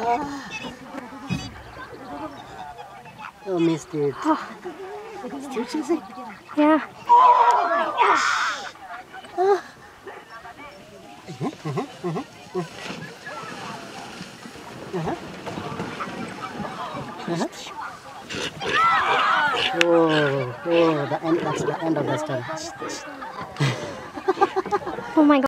Oh, missed it. Oh. Still chasing? Yeah. Oh ah. Uh -huh, uh -huh, uh -huh. Uh -huh. Uh -huh. Oh, oh, the end, that's the end of the story. Oh my god.